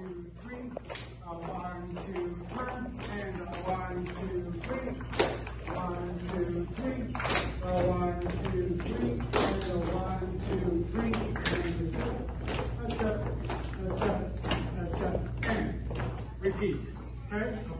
two, three. A one, two, turn, and a one, two, three. One, two, three. A one, two, three, and a one, two, three. And a step, a step, a step, a step, and repeat. Okay?